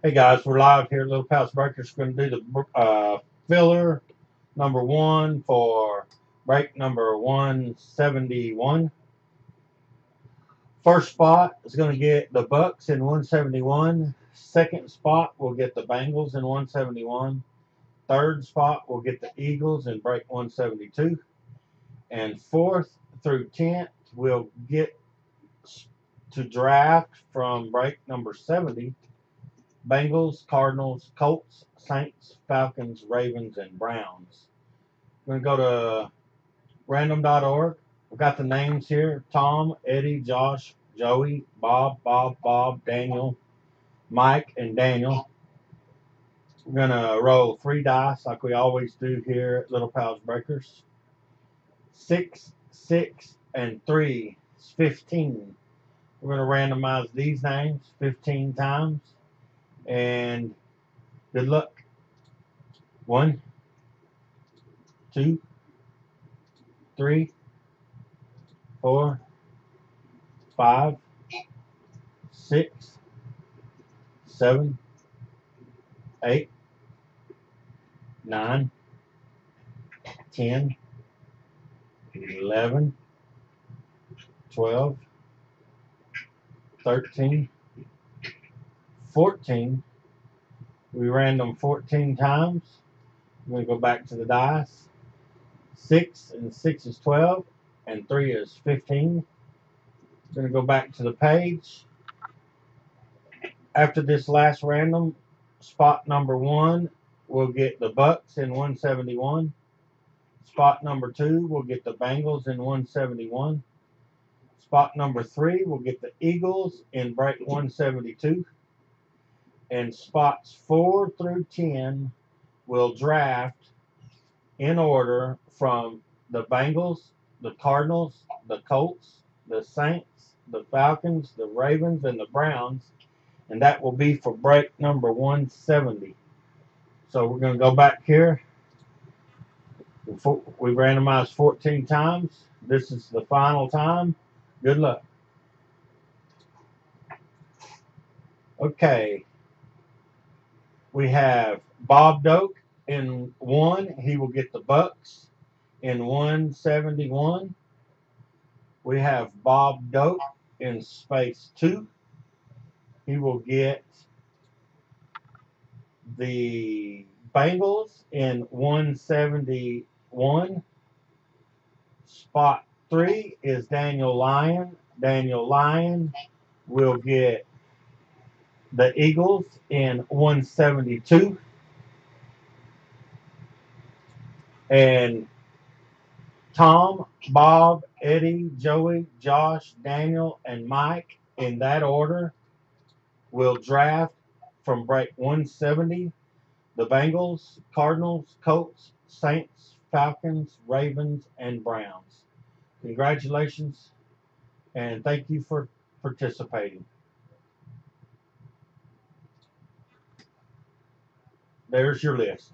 Hey guys, we're live here at Little Pals Breakers. We're going to do the uh, filler number one for break number 171. First spot is going to get the Bucks in 171. Second spot will get the Bengals in 171. Third spot will get the Eagles in break 172. And fourth through 10th will get to draft from break number 70 Bengals, Cardinals, Colts, Saints, Falcons, Ravens, and Browns. We're going to go to random.org. We've got the names here Tom, Eddie, Josh, Joey, Bob, Bob, Bob, Daniel, Mike, and Daniel. We're going to roll three dice like we always do here at Little Pals Breakers. Six, six, and three is 15. We're going to randomize these names 15 times and good luck. One, two, three, four, five, six, seven, eight, nine, ten, eleven, twelve, thirteen. 14. We ran them 14 times. I'm going to go back to the dice. 6 and 6 is 12 and 3 is 15. I'm going to go back to the page. After this last random, spot number 1 will get the Bucks in 171. Spot number 2 will get the Bengals in 171. Spot number 3 will get the Eagles in break 172 and spots 4 through 10 will draft in order from the Bengals, the Cardinals, the Colts, the Saints, the Falcons, the Ravens, and the Browns. And that will be for break number 170. So we're going to go back here. We've randomized 14 times. This is the final time. Good luck. Okay, we have Bob Doak in one. He will get the Bucks in 171. We have Bob Doak in space two. He will get the Bengals in 171. Spot three is Daniel Lyon. Daniel Lyon will get the Eagles in 172. And Tom, Bob, Eddie, Joey, Josh, Daniel, and Mike in that order will draft from break 170 the Bengals, Cardinals, Colts, Saints, Falcons, Ravens, and Browns. Congratulations and thank you for participating. There's your list.